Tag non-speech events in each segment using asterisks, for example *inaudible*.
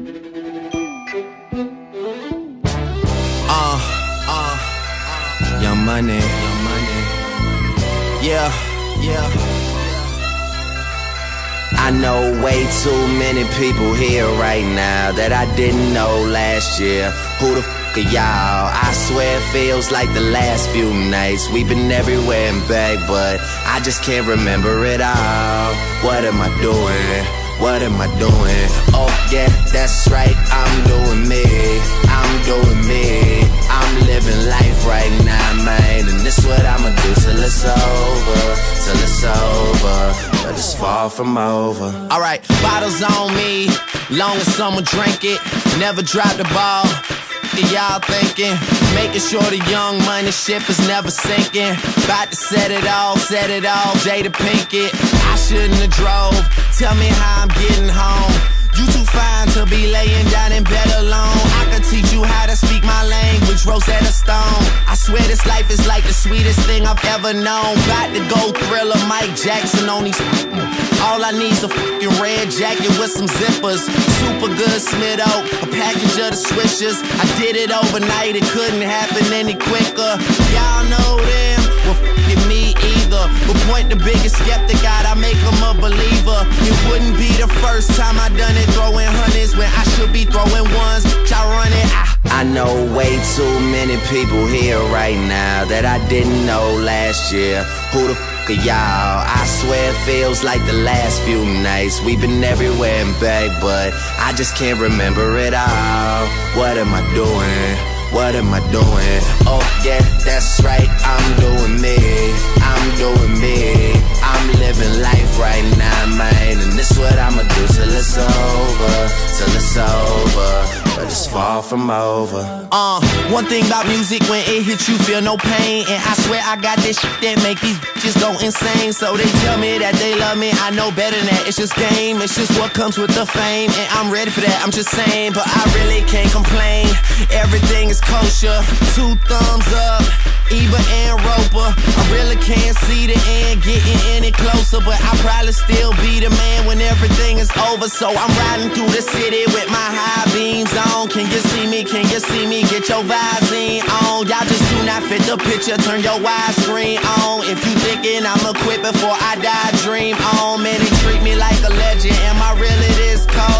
Uh, uh, Young Money, Money. Yeah, yeah. I know way too many people here right now that I didn't know last year. Who the fuck are y'all? I swear it feels like the last few nights. We've been everywhere and back, but I just can't remember it all. What am I doing? What am I doing? Oh yeah, that's right, I'm doing me. I'm doing me. I'm living life right now, man. And this what I'ma do till it's over. Till it's over. But it's far from over. Alright, bottles on me. Long as someone drink it. Never drop the ball. Y'all thinking, making sure the young money ship is never sinking. About to set it off, set it off, Jada Pinkett. I shouldn't have drove. Tell me how I'm getting home. You too fine to be laying down in bed alone. I could teach you how to speak my language, Rosetta Stone. Swear this life is like the sweetest thing I've ever known. About to go thriller, Mike Jackson on these. All I need's a fucking red jacket with some zippers. Super good Smitto, a package of the swishers. I did it overnight, it couldn't happen any quicker. Y'all know them, well, fucking me either. But point the biggest skeptic out, I make him a believer. It wouldn't be the first time I done it, throwing hundreds when I should be throwing ones. I know way too many people here right now that I didn't know last year. Who the fuck are y'all? I swear it feels like the last few nights. We've been everywhere and back, but I just can't remember it all. What am I doing? What am I doing? Oh yeah, that's right, I'm doing me. I'm doing me. Far from over. Uh, one thing about music, when it hits you, feel no pain. And I swear I got this shit that make these bitches go insane. So they tell me that they love me, I know better than that. It's just game, it's just what comes with the fame. And I'm ready for that, I'm just saying. But I really can't complain. Everything is kosher, two thumbs up. Ebert and Roeper. I really can't see the end getting any closer, but I'll probably still be the man when everything is over. So I'm riding through the city with my high beams on. Can you see me? Can you see me? Get your Visine on. Y'all just do not fit the picture. Turn your widescreen on. If you thinking I'ma quit before I die, dream on. Man, they treat me like a legend. Am I really this cold?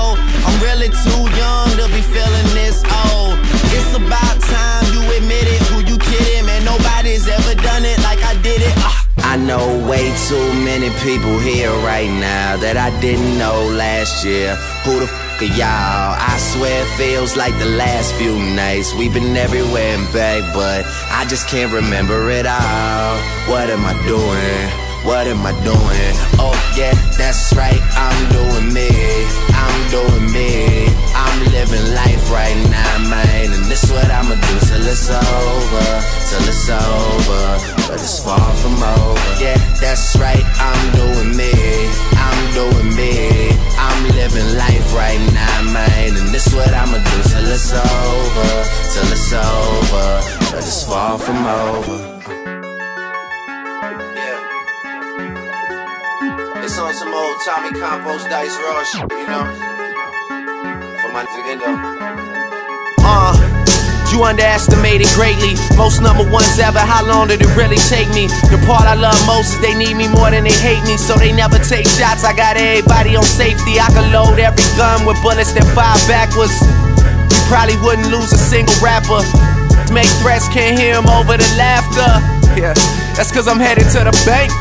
Many people here right now that I didn't know last year. Who the fuck are y'all? I swear it feels like the last few nights. We've been everywhere and back, but I just can't remember it all. What am I doing? What am I doing? Oh yeah, that's right, I'm doing me. I'm doing me. I'm living life right now, man. And this what I'ma do till it's over. Till it's over. But it's far from over. Yeah, that's right, I'm doing me. I'm doing me. I'm living life right now, man. And this what I'ma do till it's over. Till it's over. But it's far from over. Yeah. It's on some old Tommy Compost Dice shit, you know? For my nigga, Uh, you underestimated greatly. Most number ones ever. How long did it really take me? The part I love most is they need me more than they hate me, so they never take shots. I got everybody on safety. I can load every gun with bullets that fire backwards. You probably wouldn't lose a single rapper. Make threats, can't hear him over the laughter. Yeah, that's cause I'm headed to the bank.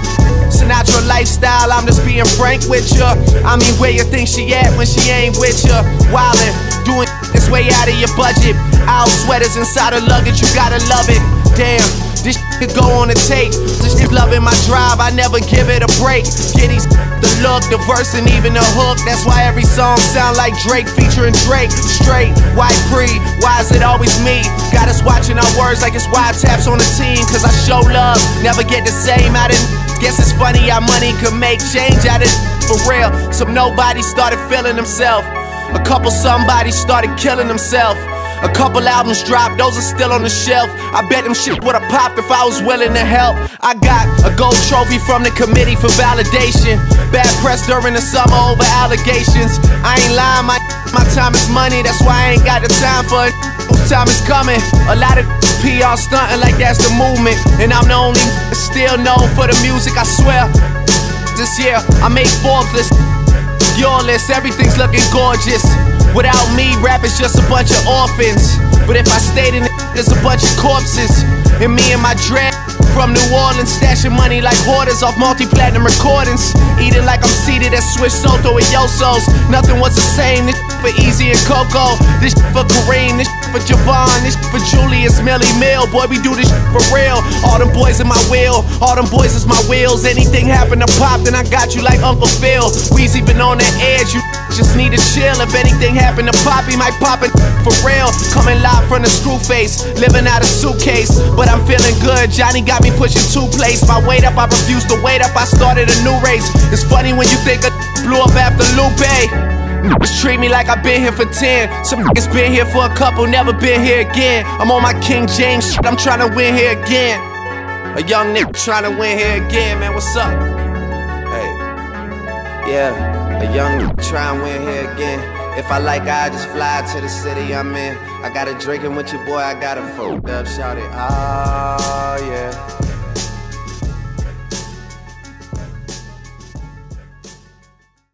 Sinatra lifestyle, I'm just being frank with ya. I mean, where you think she at when she ain't with ya? Wildin', doing this way out of your budget. Owl sweaters inside her luggage, you gotta love it. Damn, this could go on the tape. This shit loving my drive, I never give it a break. Giddies, *laughs* the look, the verse, and even the hook. That's why every song sound like Drake featuring Drake. Straight, white pre, why is it always me? Got us watching our words like it's wiretaps on the team. Cause I show love, never get the same out of Guess it's funny how money could make change out of for real. Some nobody started feeling himself. A couple somebody started killing himself. A couple albums dropped, those are still on the shelf. I bet them shit would've popped if I was willing to help. I got a gold trophy from the committee for validation. Bad press during the summer over allegations. I ain't lying, my my time is money, that's why I ain't got the time for it. Time is coming. A lot of PR stunting like that's the movement. And I'm the only still known for the music, I swear. This year, I made Forbes list. List, everything's looking gorgeous. Without me, rap is just a bunch of orphans. But if I stayed in it, there's a bunch of corpses. And me and my dread from New Orleans, stashing money like hoarders off multi-platinum recordings. Eating like I'm seated at Swiss Soto and Joso's. Nothing was the same. This for Easy and Coco. This for Kareem. This for Javon. This for Julius Millie Mill. Boy, we do this for real. All them boys in my wheel. All them boys is my wheels. Anything happen to pop, then I got you like Uncle Phil. Weezy been on the edge. You just need to chill. If anything happen to Poppy, he might pop it for real. Coming live from the screw face. Living out a suitcase. But I'm feeling good. Johnny got me pushing two plates. My weight up, I refuse to wait up. I started a new race. It's funny when you think a *laughs* blew up after Lupe. Niggas treat me like I've been here for 10. Some niggas been here for a couple, never been here again. I'm on my King James shit, I'm trying to win here again. A young nigga trying to win here again, man, what's up? Hey, yeah, a young trying to win here again. If I like I just fly to the city I'm in. I got a drinking with your boy, I got a fucked up, shout it, oh yeah.